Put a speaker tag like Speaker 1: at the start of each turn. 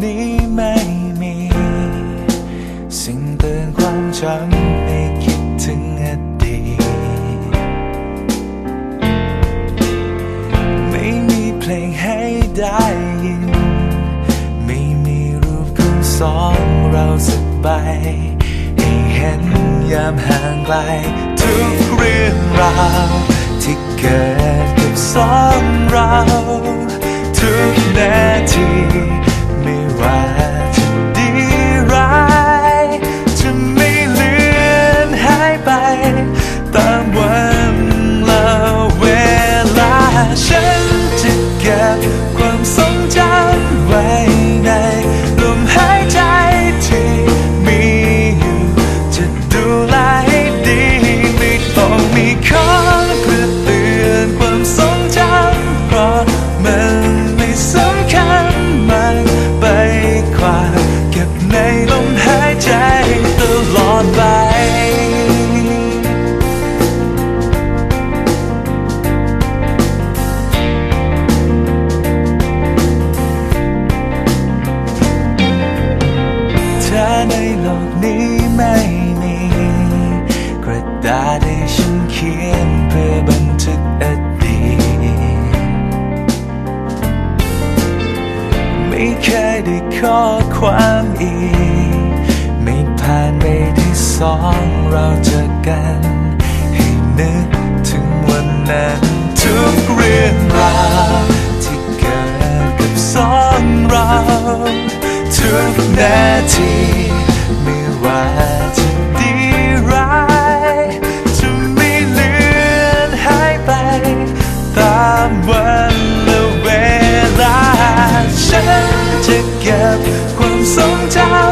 Speaker 1: นี้ไม่มี สิ่งเตือนความจำให้คิดถึงอดีตไม่มีเพลงให้ได้ยิน ไม่มีรูปของสองเราสักใบให้เห็นยามห่างไกลทุกเรื่องราวที่เกิด ให้ฉันเขียนเพื่อบันทึกอดีตไม่เคยได้ข้อความอีก ไม่ผ่านไปที่สองเราเจอกัน ให้นึกถึงวันนั้นทุกเรื่องราวที่เกิดกับสองเรา ทุกนาที ท